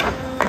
Yeah.